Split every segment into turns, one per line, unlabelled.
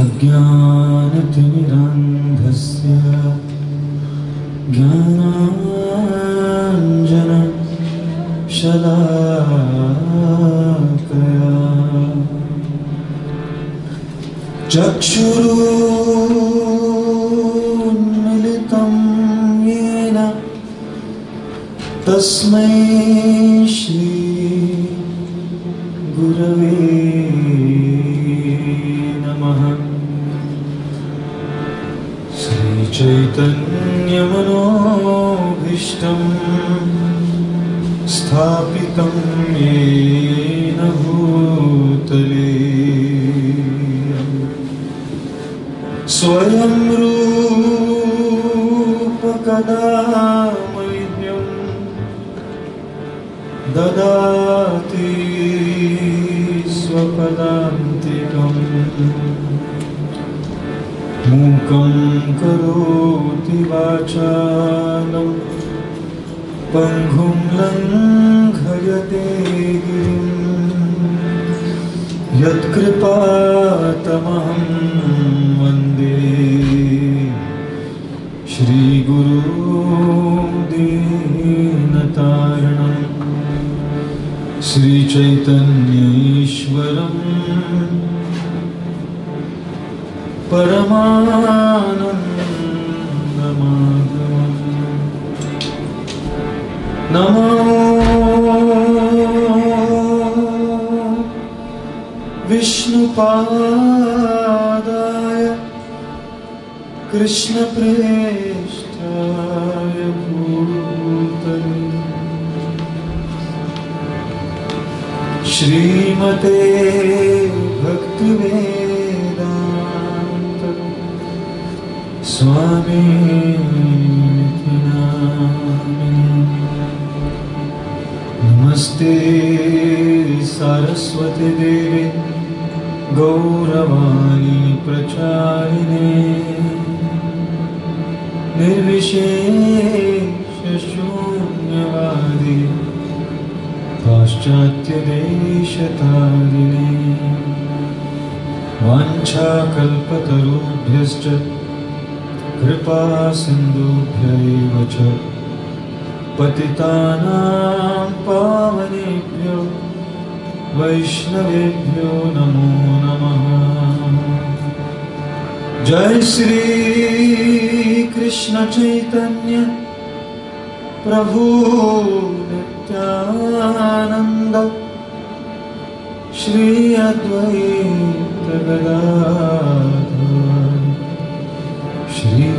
अज्ञानतिनिरन्धस्य ज्ञानाञ्जनशलाकया चक्षुरुन्मिलितं येन तस्मै श्रीगुरवे श्रीचैतन्यमनोभीष्टं स्थापितं येन भूतले। स्वयं रूपकदा मह्यं ददाति स्वपदान्तिकम् मूकं करोति वाचालं पङ्गुं लङ्घयते गिरिं। यत्कृपातमहं वंदे। श्रीगुरु दीनतारणम् श्रीचैतन्य ईश्वरम् परमानन्दमाधवम् नमो विष्णुपादाय कृष्णप्रेष्ठाय भूतले श्रीमते नमस्ते सरस्वती देवी गौरवाणी प्रचारिणे। निर्विशेषशून्यवादी पाश्चात्यदेशतारिणे। वाञ्छाकल्पतरुभ्यश्च कृपा सिन्धुभ्यैव च पतितानां पावनेभ्यो वैष्णवेभ्यो नमो नमः। जय श्री कृष्ण चैतन्य प्रभु Nityanand. Shri Advaita Gadadhar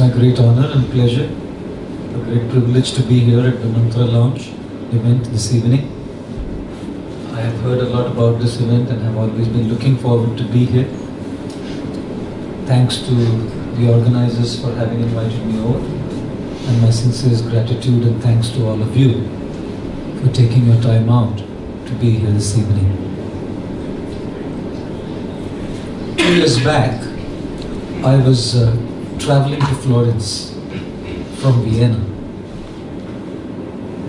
my great honor and pleasure, a great privilege to be here at the Mantra Lounge event this evening. I have heard a lot about this event and have always been looking forward to be here. Thanks to the organizers for having invited me over, and my sincerest gratitude and thanks to all of you for taking your time out to be here this evening. Two years back, I was uh, traveling to Florence from Vienna.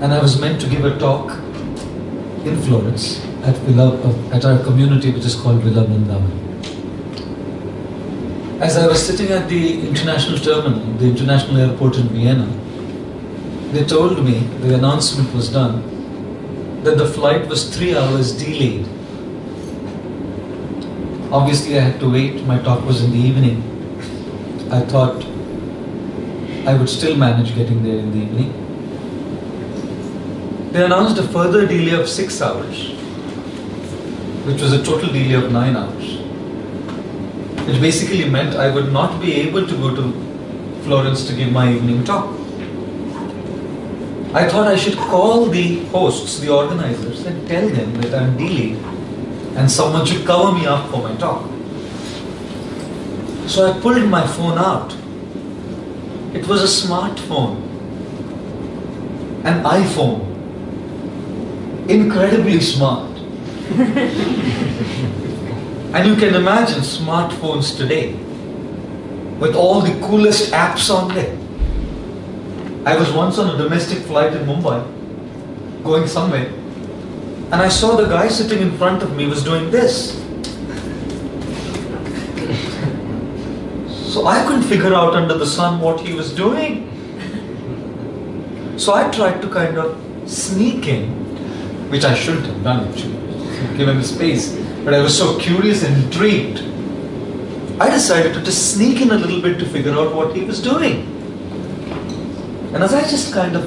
And I was meant to give a talk in Florence at, Villa, at our community, which is called Villa Vrindavan. As I was sitting at the international terminal, the international airport in Vienna, they told me, the announcement was done, that the flight was three hours delayed. Obviously, I had to wait. My talk was in the evening. I thought I would still manage getting there in the evening. They announced a further delay of six hours, which was a total delay of nine hours. Which basically meant I would not be able to go to
Florence to give my evening talk. I thought I should call the hosts, the organizers, and tell them that I'm delayed and someone should cover me up for my talk. So I pulled my phone out. It was a smartphone, an iPhone, incredibly smart. and you can imagine smartphones today with all the coolest apps on there. I was once on a domestic flight in Mumbai, going somewhere, and I saw the guy sitting in front of me was doing this. So I couldn't figure out under the sun what he was doing. So I tried to kind of sneak in, which I shouldn't have done actually, given the space. But I was so curious and intrigued. I decided to just sneak in a little bit to figure out what he was doing. And as I just kind of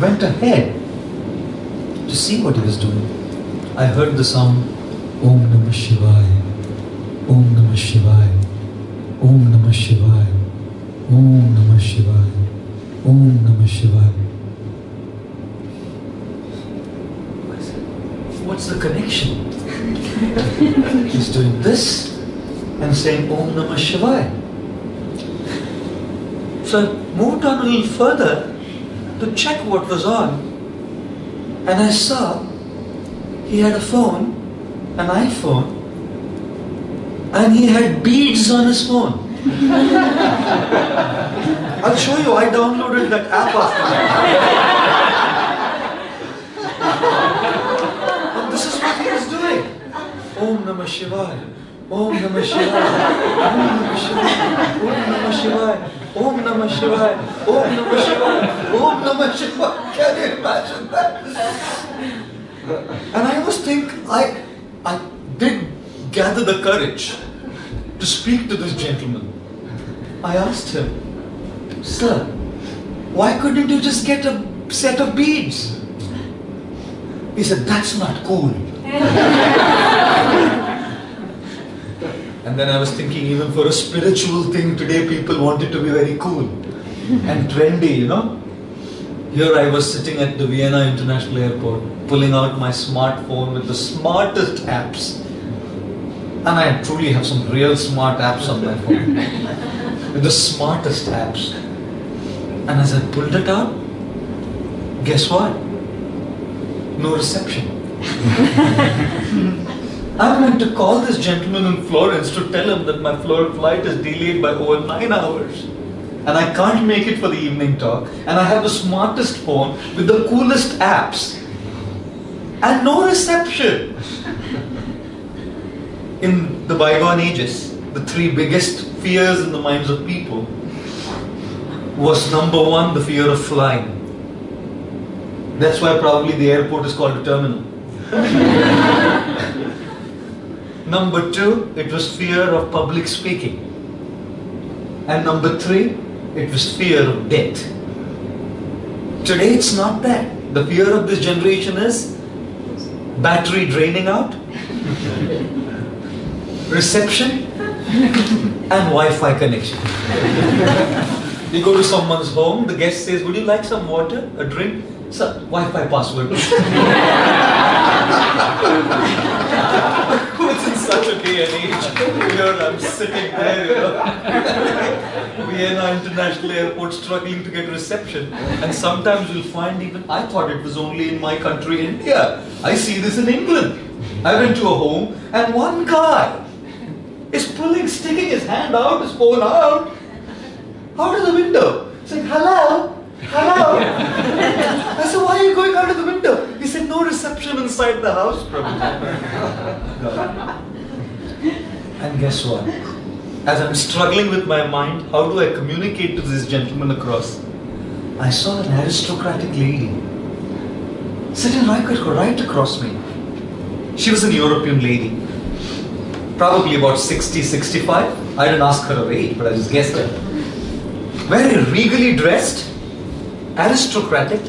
went ahead to see what he was doing, I heard the sound Om Namah Shivaya, Om Namah Shivaya, Om Namah Shivaya, Om Namah Shivaya, Om Namah Shivaya. What's the connection? He's doing this and saying Om Namah Shivaya. So I moved on a little further to check what was on, and I saw he had a phone, an iPhone, and he had beads on his phone. I'll show you, I downloaded that app after. And this is what he was doing. Om Namah Shivaya. Om Namah Shivaya. Om Namah Shivaya. Om Namah Shivaya. Om Namah Shivaya. Om Namah Shivaya. Can you imagine that? And I was think I I did gather the courage to speak to this gentleman. I asked him, Sir, why couldn't you just get a set of beads? He said, That's not cool. And then I was thinking, even for a spiritual thing today, people want it to be very cool and trendy, you know. Here I was sitting at the Vienna International Airport, pulling out my smartphone with the smartest apps. And I truly have some real smart apps on my phone. with the smartest apps. And as I pulled it out, guess what? No reception. I meant to call this gentleman in Florence to tell him that my flight is delayed by over nine hours. And I can't make it for the evening talk. And I have the smartest phone with the coolest apps. And no reception. In the bygone ages, the three biggest fears in the minds of people was number one, the fear of flying. That's why probably the airport is called a terminal. Number two, it was fear of public speaking. And number three, it was fear of death. Today it's not that. The fear of this generation is battery draining out, reception, and Wi Fi connection. You go to someone's home, the guest says, Would you like some water, a drink? Sir, Wi Fi password. Who's in such a day and age? Here I'm sitting there, you know. Vienna International Airport struggling to get reception. And sometimes you'll find even, I thought it was only in my country, India. I see this in England. I went to a home and one guy is pulling, sticking his hand out, his phone out, out of the window, saying, hello, hello. I said, why are you going out of the window? He said, no reception inside the house, and guess what? As I'm struggling with my mind, how do I communicate to this gentleman across? I saw an aristocratic lady sitting right, right across me. She was an European lady, probably about 60, 65. I didn't ask her her age, but I just guessed it. Very regally dressed, aristocratic,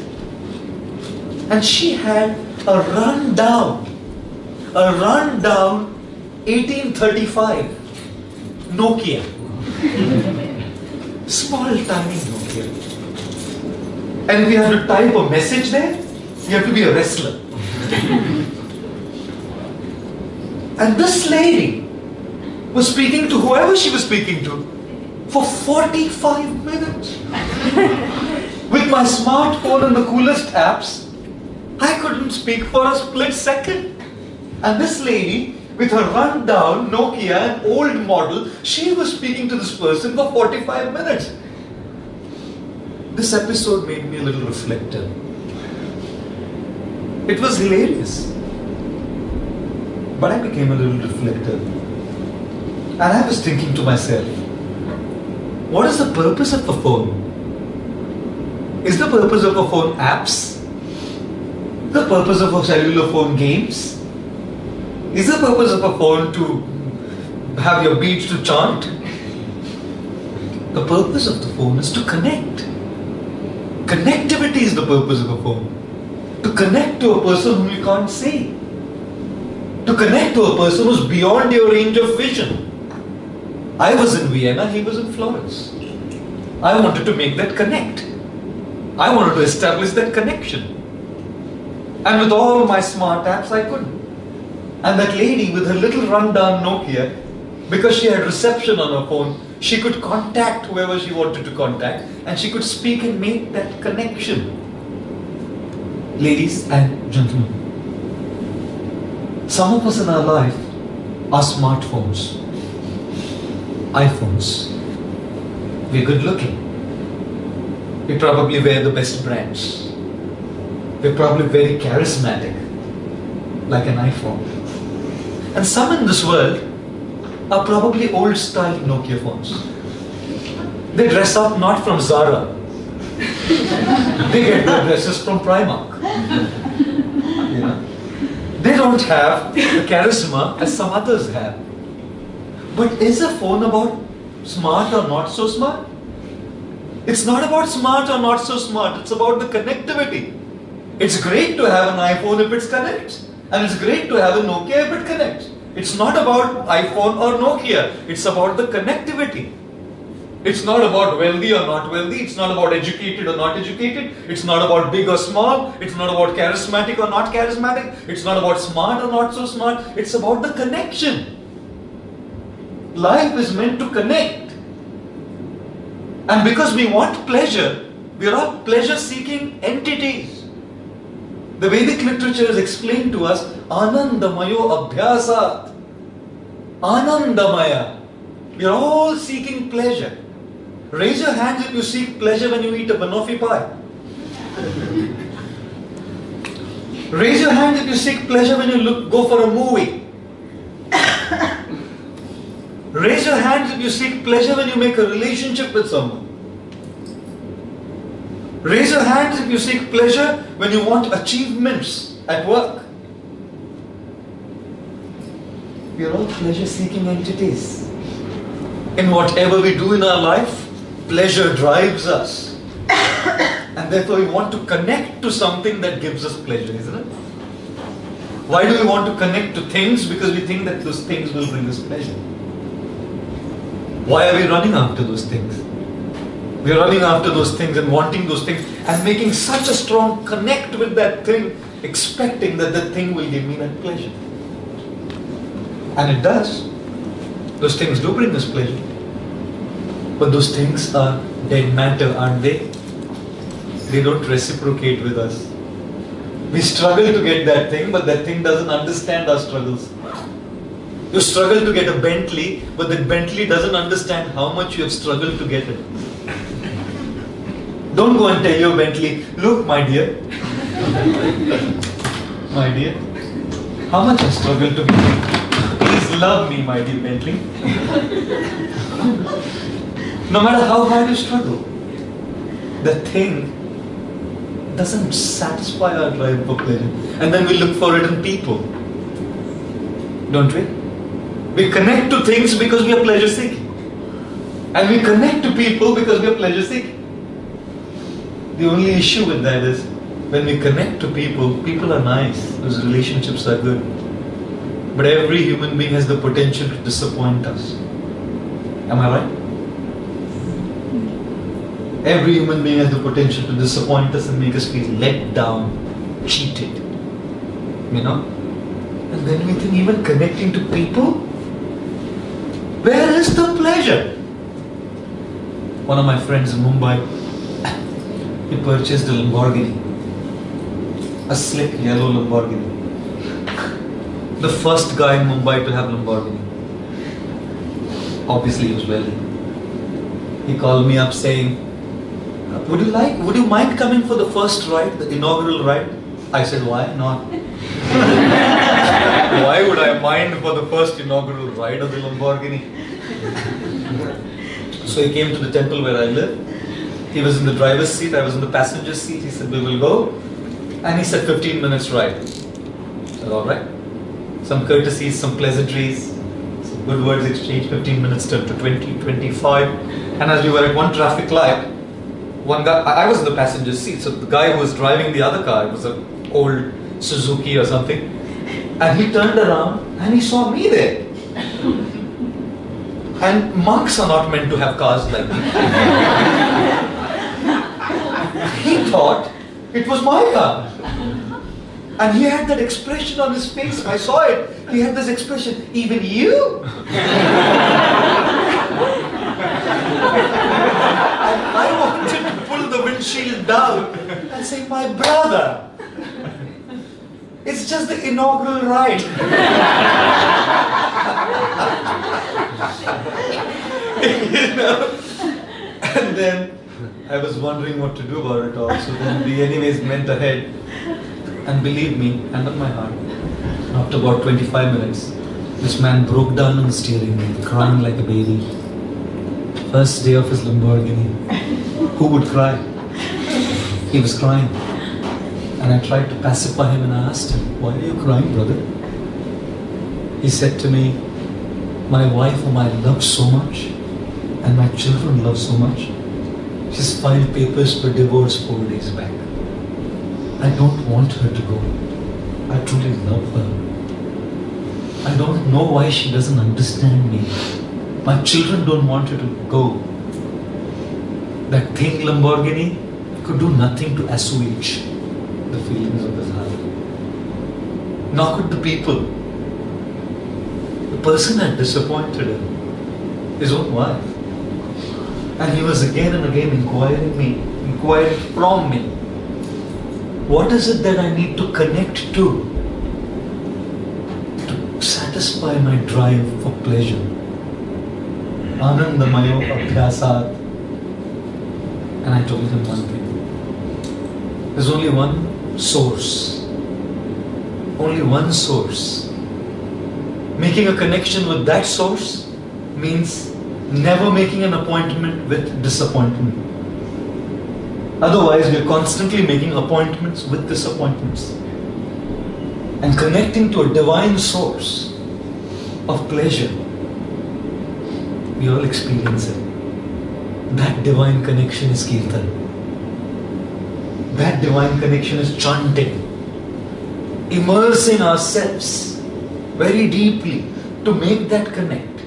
and she had a rundown, a rundown 1835 Nokia. Small tiny Nokia. And we have to type a message there, you have to be a wrestler. And this lady was speaking to whoever she was speaking to for 45 minutes. With my smartphone and the coolest apps, I couldn't speak for a split second. And this lady, with her run-down Nokia, an old model, she was speaking to this person for 45 minutes. This episode made me a little reflective. It was hilarious. But I became a little reflective. And I was thinking to myself, what is the purpose of a phone? Is the purpose of a phone apps? The purpose of a cellular phone games? Is the purpose of a phone to have your beats to chant? The purpose of the phone is to connect. Connectivity is the purpose of a phone. To connect to a person whom you can't see. To connect to a person who's beyond your range of vision. I was in Vienna, he was in Florence. I wanted to make that connect. I wanted to establish that connection. And with all my smart apps, I couldn't. And that lady with her little rundown Nokia, because she had reception on her phone, she could contact whoever she wanted to contact and she could speak and make that connection. Ladies and gentlemen, some of us in our life are smartphones, iPhones. We're good looking. We probably wear the best brands. We're probably very charismatic, like an iPhone. And some in this world are probably old style Nokia phones. They dress up not from Zara, they get their dresses from Primark. Don't have the charisma as some others have. But is a phone about smart or not so smart? It's not about smart or not so smart, it's about the connectivity. It's great to have an iPhone if it connects, and it's great to have a Nokia if it connects. It's not about iPhone or Nokia, it's about the connectivity. It's not about wealthy or not wealthy, it's not about educated or not educated, it's not about big or small, it's not about charismatic or not charismatic, it's not about smart or not so smart, it's about the connection. Life is meant to connect. And because we want pleasure, we are all pleasure seeking entities. The Vedic literature is explained to us Anandamayo Abhyasat. Anandamaya. We are all seeking pleasure. Raise your hands if you seek pleasure when you eat a banoffee pie. Raise your hand if you seek pleasure when you look, go for a movie. Raise your hands if you seek pleasure when you make a relationship with someone. Raise your hands if you seek pleasure when you want achievements at work. We are all pleasure seeking entities. In whatever we do in our life, pleasure drives us. and therefore, we want to connect to something that gives us pleasure, isn't it? Why do we want to connect to things? Because we think that those things will bring us pleasure. Why are we running after those things? We are running after those things and wanting those things and making such a strong connect with that thing, expecting that that thing will give me that pleasure. And it does. Those things do bring us pleasure. But those things are dead matter, aren't they? They don't reciprocate with us. We struggle to get that thing, but that thing doesn't understand our struggles. You struggle to get a Bentley, but that Bentley doesn't understand how much you have struggled to get it. Don't go and tell your Bentley, look, my dear, my dear, how much I struggled to get it. Please love me, my dear Bentley. No matter how hard you struggle, the thing doesn't satisfy our drive for pleasure. And then we look for it in people. Don't we? We connect to things because we are pleasure seeking. And we connect to people because we are pleasure seeking. The only issue with that is when we connect to people, people are nice, those relationships are good. But every human being has the potential to disappoint us. Am I right? Every human being has the potential to disappoint us and make us feel let down, cheated. You know? And then we think even connecting to people, where is the pleasure? One of my friends in Mumbai, he purchased a Lamborghini, a slick yellow Lamborghini. The first guy in Mumbai to have Lamborghini. Obviously, he was wealthy. He called me up saying, uh, "Would you like? Would you mind coming for the first ride, the inaugural ride?" I said, "Why not?" Why would I mind for the first inaugural ride of the Lamborghini? so he came to the temple where I live. He was in the driver's seat, I was in the passenger seat. He said, We will go. And he said, 15 minutes ride. I said, All right. Some courtesies, some pleasantries, good words exchanged. 15 minutes turned to 20, 25. And as we were at one traffic light, one guy, I was in the passenger seat, so the guy who was driving the other car was an old Suzuki or something. And he turned around and he saw me there. And monks are not meant to have cars like this. he thought it was my car. And he had that expression on his face. I saw it. He had this expression, even you? and I wanted to pull the windshield down and say, my brother. It's just the inaugural ride. you know? And then I was wondering what to do about it all. So then we anyways went ahead. And believe me, hand on my heart, after about 25 minutes, this man broke down on the steering wheel, crying like a baby. First day of his Lamborghini. Who would cry? He was crying. And I tried to pacify him and I asked him, Why are you crying, brother? He said to me, My wife, whom I love so much, and my children love so much, she's filed papers for divorce four days back. I don't want her to go. I truly love her. I don't know why she doesn't understand me. My children don't want her to go. That thing Lamborghini could do nothing to assuage the feelings of his heart. Nor could the people. The person had disappointed him, his own wife. And he was again and again inquiring me, inquiring from me, what is it that I need to connect to to satisfy my drive for pleasure? Anandamayo Abhyasat. And I told him one thing. There's only one source. Only one source. Making a connection with that source means never making an appointment with disappointment. Otherwise, we're constantly making appointments with disappointments. And connecting to a divine source of pleasure, we all experience it. That divine connection is Kirtan. That divine connection is chanting. Immersing ourselves very deeply to make that connect.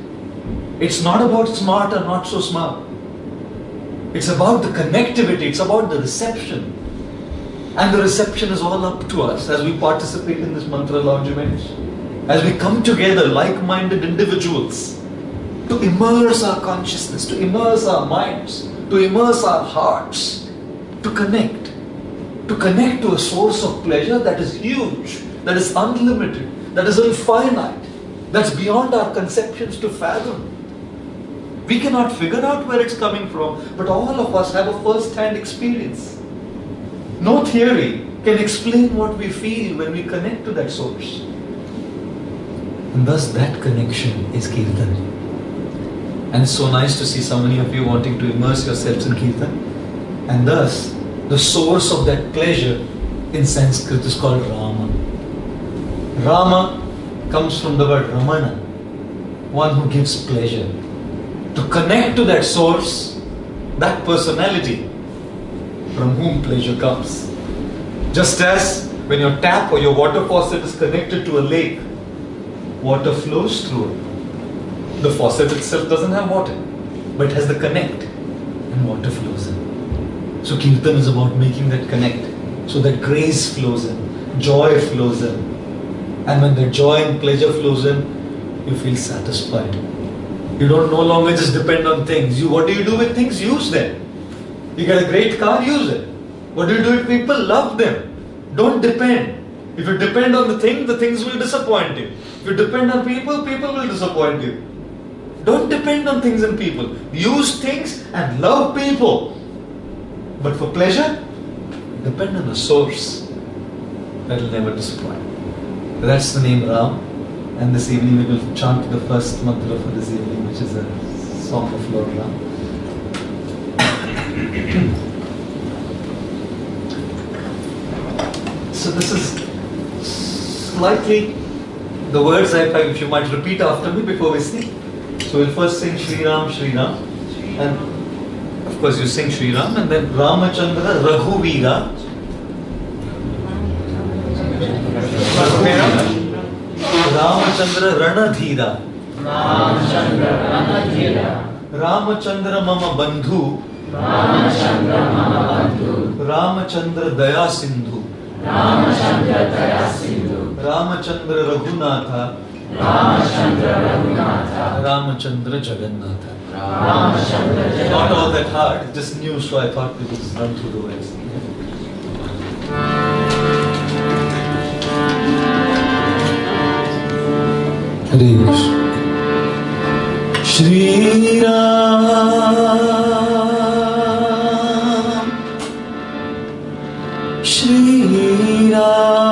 It's not about smart or not so smart. It's about the connectivity, it's about the reception. And the reception is all up to us as we participate in this mantra lounge. As we come together, like minded individuals, to immerse our consciousness, to immerse our minds, to immerse our hearts, to connect. To connect to a source of pleasure that is huge, that is unlimited, that is infinite, that's beyond our conceptions to fathom. We cannot figure out where it's coming from, but all of us have a first hand experience. No theory can explain what we feel when we connect to that source. And thus, that connection is Kirtan. And it's so nice to see so many of you wanting to immerse yourselves in Kirtan. And thus, the source of that pleasure in Sanskrit is called Rama. Rama comes from the word Ramana, one who gives pleasure to connect to that source, that personality from whom pleasure comes. Just as when your tap or your water faucet is connected to a lake, water flows through it. The faucet itself doesn't have water, but has the connect, and water flows in.
So Kirtan is about making that connect. So that grace flows in, joy flows in. And when the joy and pleasure flows in, you feel satisfied. You don't no longer just depend on things. You what do you do with things? Use them. You get a great car, use it. What do you do with people? Love them. Don't depend. If you depend on the thing, the things will disappoint you. If you depend on people, people will disappoint you. Don't depend on things and people. Use things and love people. But for pleasure, depend on the source. That will never disappoint. That's the name Ram. And this evening we will chant the first mantra for this evening, which is a song of Lord Ram. so this is slightly the words I if you might repeat after me before we sing. So we'll first sing Sri Ram, Sri Ram, and of course you sing Sri Ram, and then Ramachandra Raghuvira. Ramachandra Ranadhira. Ramachandra Mama Bandhu. Ramachandra Daya Sindhu. Ramachandra Raghunatha. Ramachandra Jagannatha. Not all that hard, it's just new, so I thought we would run through the words.
Krishna.
Shri Ram Shri Ram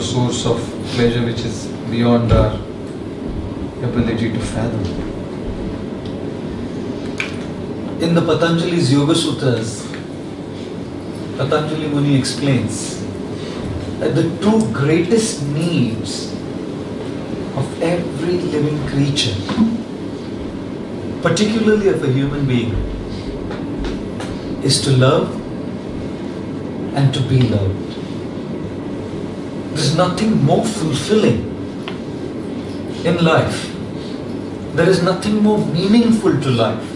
a source of pleasure which is beyond our ability to fathom. In the Patanjali's Yoga Sutras, Patanjali Muni explains that the two greatest needs of every living creature, particularly of a human being, is to love and to be loved. Nothing more fulfilling in life. There is nothing more meaningful to life.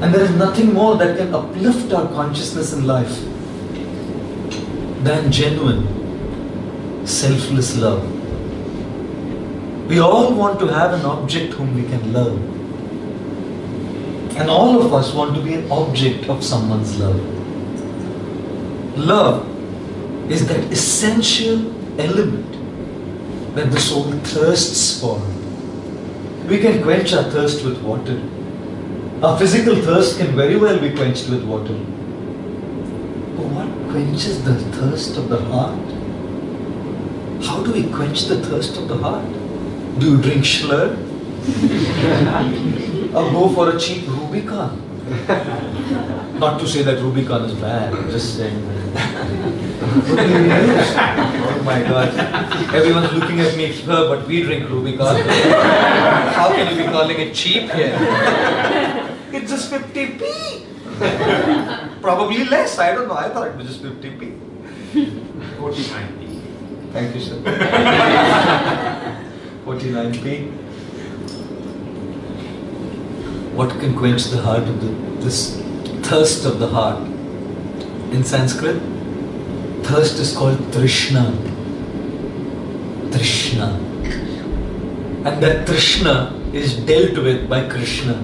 And there is nothing more that can uplift our consciousness in life than genuine, selfless love. We all want to have an object whom we can love. And all of us want to be an object of someone's love. Love is that essential element that the soul thirsts for. We can quench our thirst with water. Our physical thirst can very well be quenched with water. But what quenches the thirst of the heart? How do we quench the thirst of the heart? Do you drink Shloer? or go for a cheap Rubicon? Not to say that Rubicon is bad, I'm just saying. What do you use? Oh my god. Everyone's looking at me, sir, but we drink ruby Rubicon. How can you be calling it cheap here? It's just 50p. Probably less, I don't know. I thought it was just 50p.
49p.
Thank you, sir. 49p. What can quench the heart of the this thirst of the heart? In Sanskrit, thirst is called Trishna. Trishna. And that Trishna is dealt with by Krishna.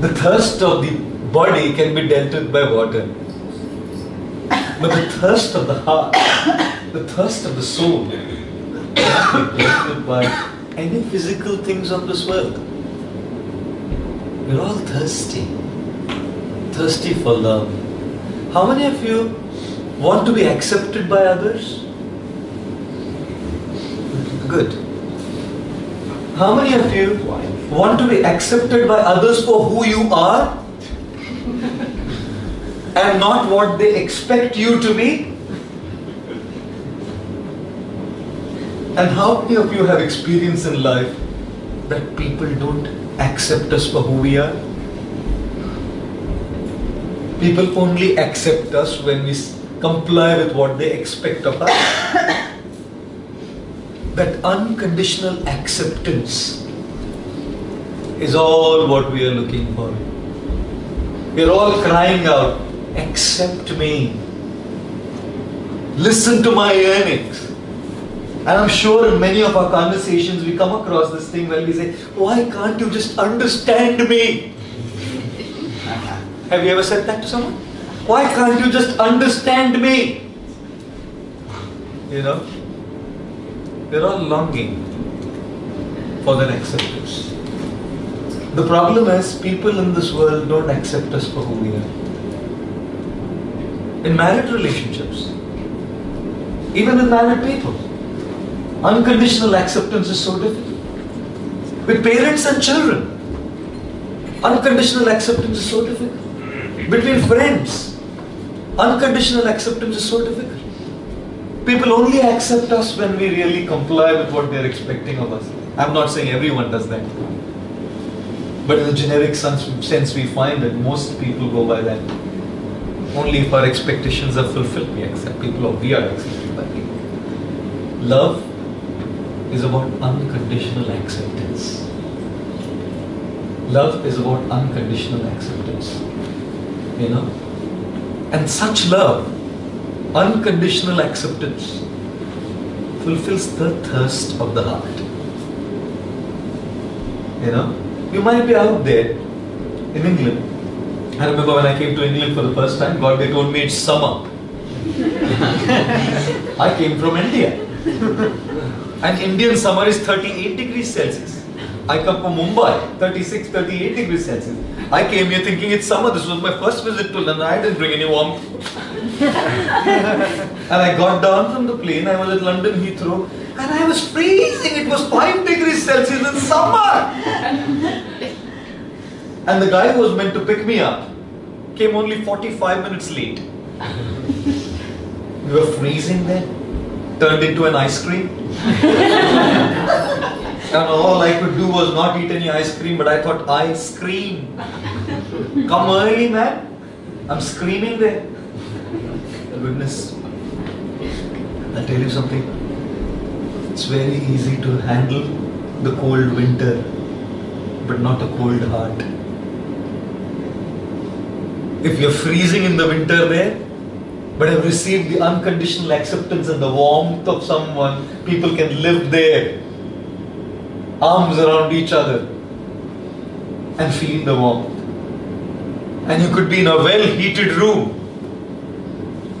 The thirst of the body can be dealt with by water. But the thirst of the heart, the thirst of the soul, cannot be dealt with by any physical things of this world. We're all thirsty. Thirsty for love. How many of you want to be accepted by others? Good. How many of you want to be accepted by others for who you are and not what they expect you to be? And how many of you have experience in life that people don't accept us for who we are? People only accept us when we comply with what they expect of us. that unconditional acceptance is all what we are looking for. We're all crying out, accept me. Listen to my yearnings. And I'm sure in many of our conversations we come across this thing where we say, why can't you just understand me? Have you ever said that to someone? Why can't you just understand me? You know? We're all longing for that acceptance. The problem is, people in this world don't accept us for who we are. In married relationships, even with married people, unconditional acceptance is so difficult. With parents and children, unconditional acceptance is so difficult. Between friends, unconditional acceptance is so difficult. People only accept us when we really comply with what they're expecting of us. I'm not saying everyone does that. But in the generic sense, sense we find that most people go by that. Only if our expectations are fulfilled, we accept people or we are accepted by people. Love is about unconditional acceptance. Love is about unconditional acceptance. You know? And such love unconditional acceptance fulfills the thirst of the heart. You know, you might be out there in England. I remember when I came to England for the first time, God, they told me it's summer. I came from India. And Indian summer is 38 degrees Celsius. I come from Mumbai, 36, 38 degrees Celsius. I came here thinking it's summer. This was my first visit to London. I didn't bring any warmth. and I got down from the plane. I was at London Heathrow, and I was freezing. It was five degrees Celsius in summer. and the guy who was meant to pick me up came only 45 minutes late. we were freezing then. Turned into an ice cream. and all I could do was not eat any ice cream, but I thought, ice cream. Come early, man. I'm screaming there. Goodness. I'll tell you something. It's very easy to handle the cold winter, but not a cold heart. If you're freezing in the winter there, but have received the unconditional acceptance and the warmth of someone, people can live there, arms around each other, and feel the warmth. And you could be in a well heated room,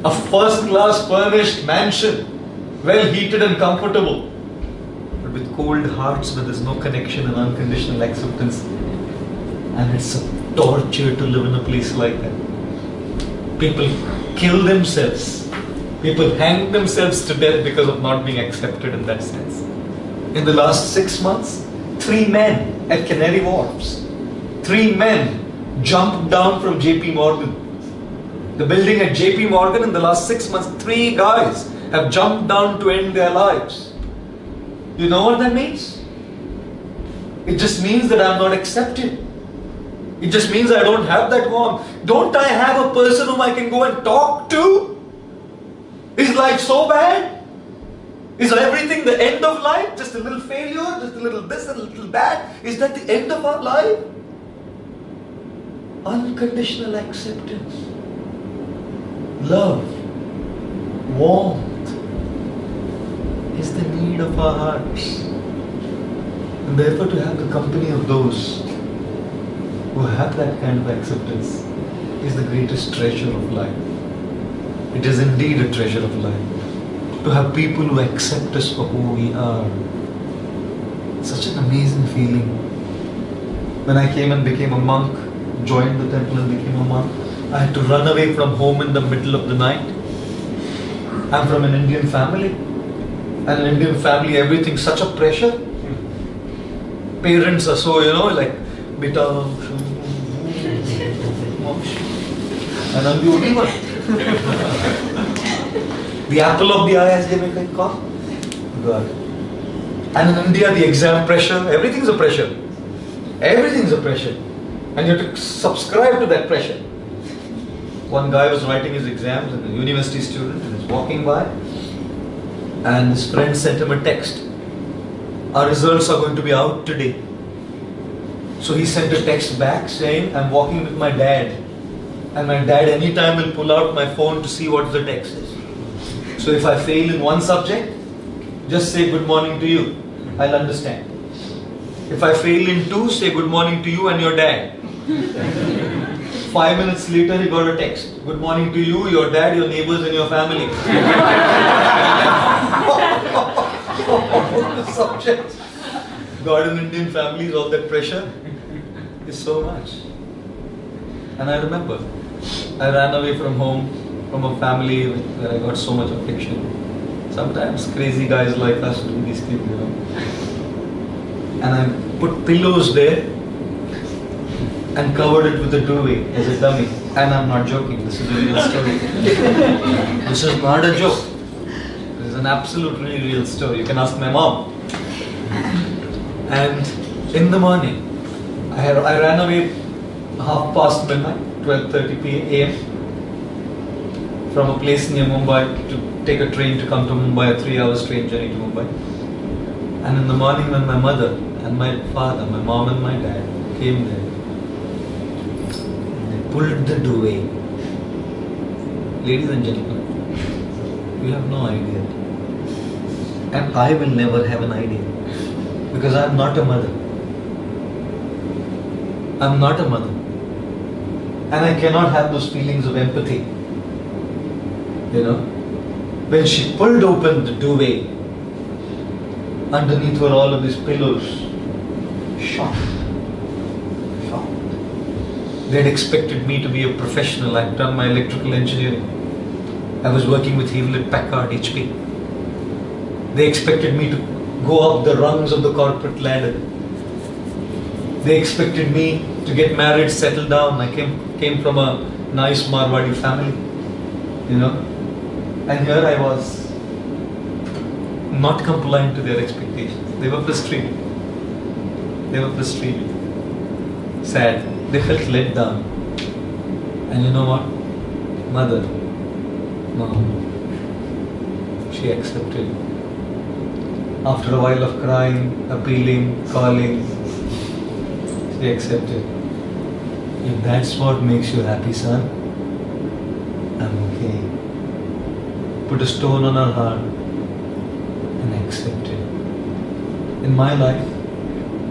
a first class furnished mansion, well heated and comfortable, but with cold hearts where there's no connection and unconditional acceptance. And it's a torture to live in a place like that. People kill themselves. People hang themselves to death because of not being accepted in that sense. In the last six months, three men at Canary Wharfs, three men jumped down from JP Morgan. The building at JP Morgan in the last six months, three guys have jumped down to end their lives. You know what that means? It just means that I'm not accepted. It just means I don't have that warmth. Don't I have a person whom I can go and talk to? Is life so bad? Is everything the end of life? Just a little failure, just a little this and a little that? Is that the end of our life? Unconditional acceptance, love, warmth is the need of our hearts. And therefore, to have the company of those who have that kind of acceptance is the greatest treasure of life. It is indeed a treasure of life. To have people who accept us for who we are. Such an amazing feeling. When I came and became a monk, joined the temple and became a monk, I had to run away from home in the middle of the night. I'm from an Indian family. And an Indian family, everything such a pressure. Parents are so, you know, like, beta, and I'm the only one. the apple of the eye, as they it call. God. And in India, the exam pressure, everything's a pressure. Everything's a pressure. And you have to subscribe to that pressure. One guy was writing his exams, and a university student, and was walking by, and his friend sent him a text. Our results are going to be out today. So he sent a text back saying, I'm walking with my dad. And my dad anytime will pull out my phone to see what the text. So if I fail in one subject, just say good morning to you. I'll understand. If I fail in two, say good morning to you and your dad. Five minutes later, he got a text. Good morning to you, your dad, your neighbors, and your family. The subjects. God in Indian families, all that pressure is so much. And I remember, I ran away from home, from a family where I got so much affection. Sometimes crazy guys like us do these things, you know. And I put pillows there and covered it with a duvet as a dummy. And I'm not joking, this is a real story. this is not a joke. This is an absolutely real story. You can ask my mom. And in the morning, I, I ran away half past midnight, 12.30 p.m. from a place near Mumbai to take a train to come to Mumbai, a three hours train journey to Mumbai. And in the morning when my mother and my father, my mom and my dad came there, and they pulled the duvet. Ladies and gentlemen, you have no idea. And I will never have an idea. Because I am not a mother. I'm not a mother. And I cannot have those feelings of empathy. You know? When she pulled open the duvet, underneath were all of these pillows. Shocked. Shocked. They'd expected me to be a professional. I'd done my electrical engineering. I was working with Hewlett Packard, HP. They expected me to go up the rungs of the corporate ladder. They expected me to get married, settle down. I came came from a nice Marwadi family, you know, and here I was, not complying to their expectations. They were frustrated. They were frustrated, sad. They felt let down. And you know what? Mother, mom, she accepted. After a while of crying, appealing, calling, she accepted. If that's what makes you happy, son, I'm okay. Put a stone on her heart and accept it. In my life,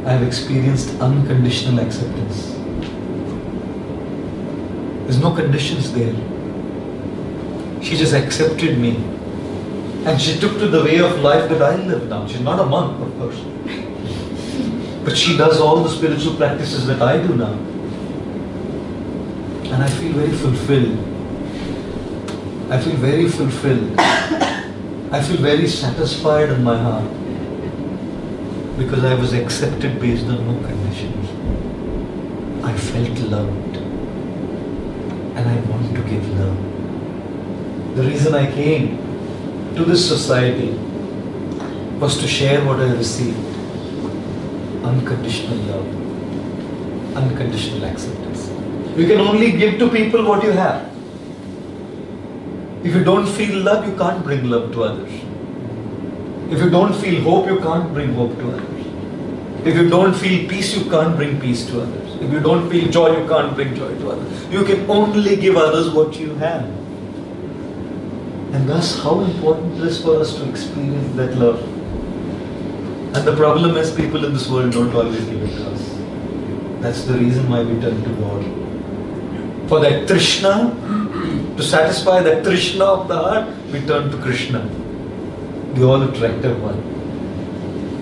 I have experienced unconditional acceptance. There's no conditions there. She just accepted me. And she took to the way of life that I live now. She's not a monk, of course. But she does all the spiritual practices that I do now. And I feel very fulfilled. I feel very fulfilled. I feel very satisfied in my heart. Because I was accepted based on no conditions. I felt loved. And I want to give love. The reason I came to this society was to share what I received unconditional love, unconditional acceptance. You can only give to people what you have. If you don't feel love, you can't bring love to others. If you don't feel hope, you can't bring hope to others. If you don't feel peace, you can't bring peace to others. If you don't feel joy, you can't bring joy to others. You can only give others what you have. And thus, how important it is for us to experience that love. And the problem is, people in this world don't always give it to us. That's the reason why we turn to God. For that Trishna, to satisfy that Trishna of the heart, we turn to Krishna, the all attractive one.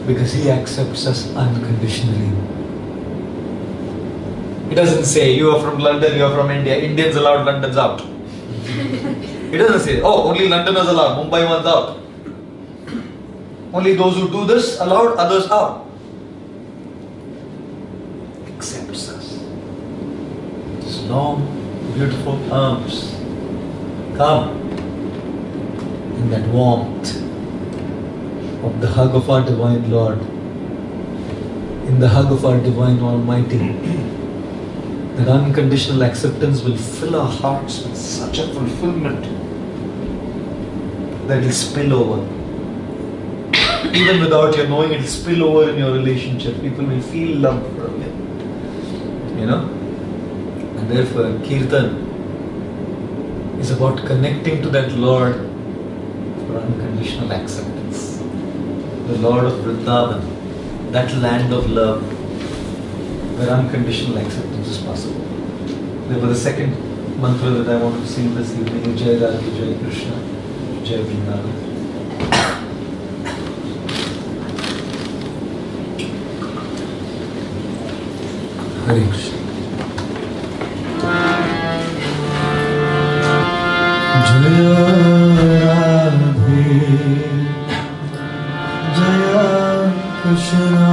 Because he accepts us unconditionally. He doesn't say, You are from London, you are from India, Indians allowed, London's out. He doesn't say, Oh, only Londoners allowed, Mumbai one's out. Only those who do this allowed, others out. Accepts us. His long, beautiful arms. Come. In that warmth of the hug of our Divine Lord, in the hug of our Divine Almighty, that unconditional acceptance will fill our hearts with such a fulfillment that it will spill over. Even without your knowing, it will spill over in your relationship. People will feel love from you. You know? And therefore, Kirtan is about connecting to that Lord for unconditional acceptance. The Lord of Vrindavan, that land of love where unconditional acceptance is possible. Therefore, the second mantra that I want to sing this evening is Jai Jai Krishna, Jai Vrindavan. Hare Krishna. Krishna.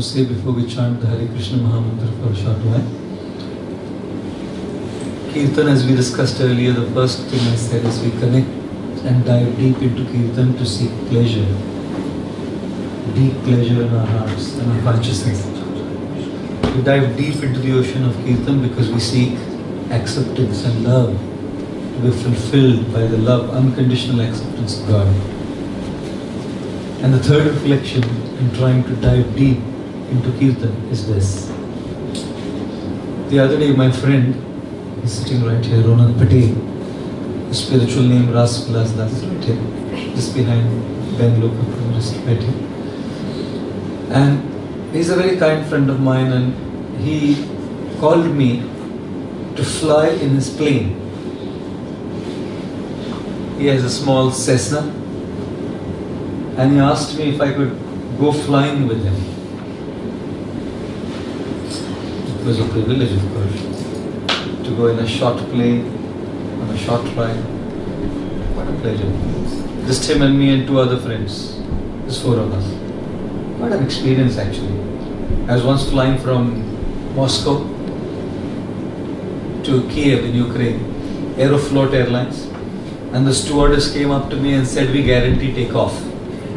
To say before we chant the Hare Krishna Mahamantra for a short while. Kirtan, as we discussed earlier, the first thing I said is we connect and dive deep into Kirtan to seek pleasure. Deep pleasure in our hearts and our consciousness. We dive deep into the ocean of Kirtan because we seek acceptance and love to be fulfilled by the love, unconditional acceptance of God. And the third reflection in trying to dive deep into Kirtan is this. The other day, my friend is sitting right here, Ronan Patel. His spiritual name Ras Vilas Das right here, just behind Bangalore, just right here. And he's a very kind friend of mine, and he called me to fly in his plane. He has a small Cessna, and he asked me if I could go flying with him. It was a privilege, of course, to go in a short plane on a short ride. What a pleasure. Just him and me and two other friends, just four of us. What an experience, actually. I was once flying from Moscow to Kiev in Ukraine, Aeroflot Airlines, and the stewardess came up to me and said, We guarantee takeoff.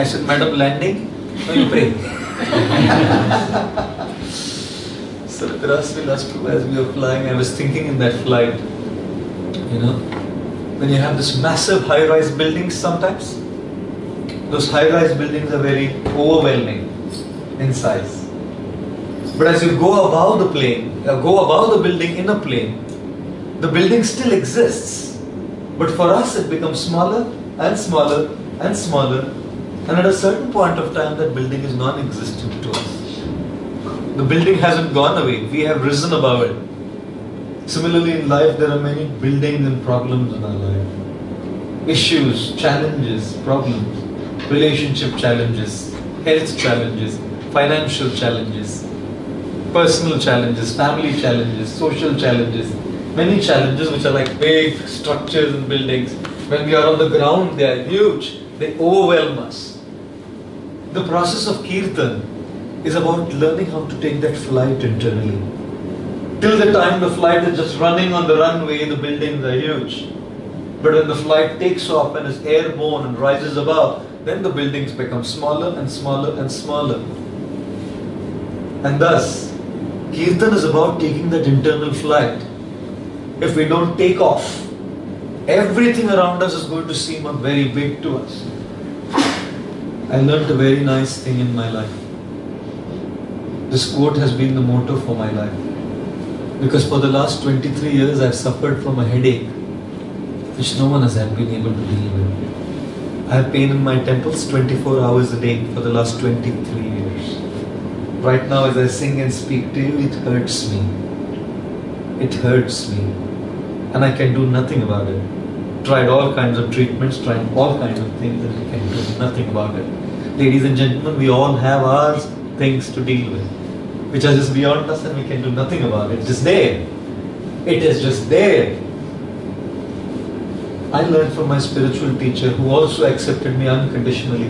I said, Madam, landing? No, you pray. So Rasmi Lastu, as we were flying, I was thinking in that flight, you know, when you have this massive high-rise buildings sometimes, those high-rise buildings are very overwhelming in size. But as you go above the plane, uh, go above the building in a plane, the building still exists. But for us, it becomes smaller and smaller and smaller. And at a certain point of time, that building is non existent to us. The building hasn't gone away, we have risen above it. Similarly, in life, there are many buildings and problems in our life issues, challenges, problems, relationship challenges, health challenges, financial challenges, personal challenges, family challenges, social challenges, many challenges which are like big structures and buildings. When we are on the ground, they are huge, they overwhelm us. The process of kirtan is about learning how to take that flight internally. Till the time the flight is just running on the runway, the buildings are huge. But when the flight takes off and is airborne and rises above, then the buildings become smaller and smaller and smaller. And thus, Kirtan is about taking that internal flight. If we don't take off, everything around us is going to seem very big to us. I learned a very nice thing in my life. This quote has been the motto for my life. Because for the last 23 years I've suffered from a headache which no one has ever been able to deal with. I have pain in my temples 24 hours a day for the last 23 years. Right now, as I sing and speak to you, it hurts me. It hurts me. And I can do nothing about it. Tried all kinds of treatments, tried all kinds of things, and can do nothing about it. Ladies and gentlemen, we all have our things to deal with, which are just beyond us, and we can do nothing about it. It's just there. It is just there. I learned from my spiritual teacher who also accepted me unconditionally.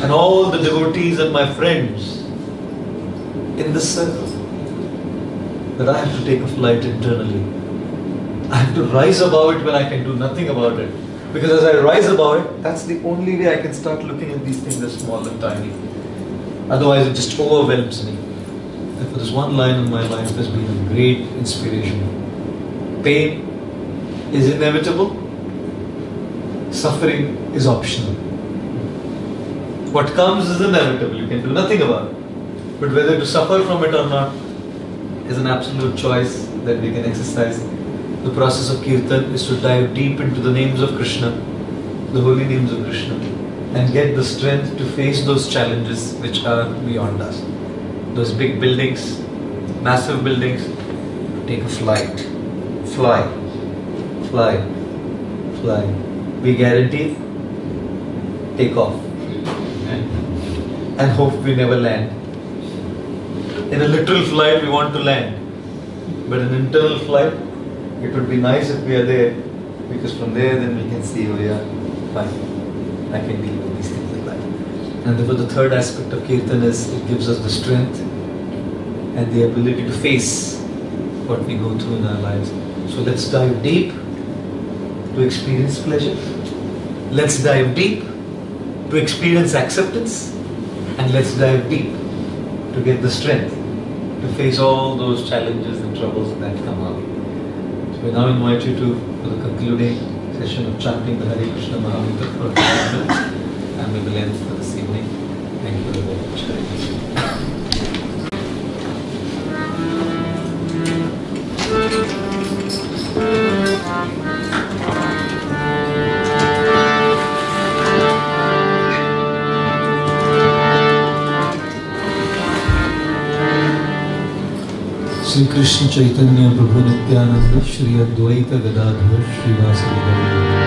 And all the devotees and my friends in this circle that I have to take a flight internally. I have to rise above it when I can do nothing about it. Because as I rise above it, that's the only way I can start looking at these things as small and tiny. Otherwise, it just overwhelms me. Therefore, this one line in my life has been a great inspiration. Pain is inevitable, suffering is optional. What comes is inevitable, you can do nothing about it. But whether to suffer from it or not is an absolute choice that we can exercise. The process of kirtan is to dive deep into the names of Krishna, the holy names of Krishna, and get the strength to face those challenges which are beyond us. Those big buildings, massive buildings, take a flight. Fly, fly, fly. We guarantee take off and hope we never land. In a literal flight, we want to land, but an internal flight, it would be nice if we are there because from there, then we can see, oh yeah, fine, I can deal with these things in life.
And the third aspect of Kirtan is it gives us the strength and the ability to face what we go through in our lives. So let's dive deep to experience pleasure. Let's dive deep to experience acceptance. And let's dive deep to get the strength to face all those challenges and troubles that come. So we now invite you to for the concluding session of chanting the Hare Krishna Mahamantra for 10. And we will end for this
Shri Krishna Chaitanya Prabhu Nityanand Shri Advaita Gadadhar श्रीवासदि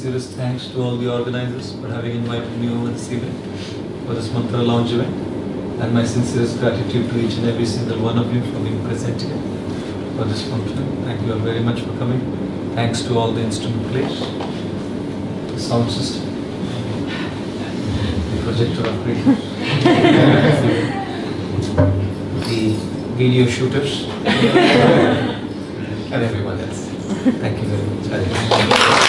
sincerest thanks to all the organizers for having invited me over this evening for this mantra lounge event, and my sincerest gratitude to each and every single one of you for being present here for this function. Thank you all very much for coming. Thanks to all the instrument players, the sound system, the projector operator, the video shooters, and everyone else. Thank you very much.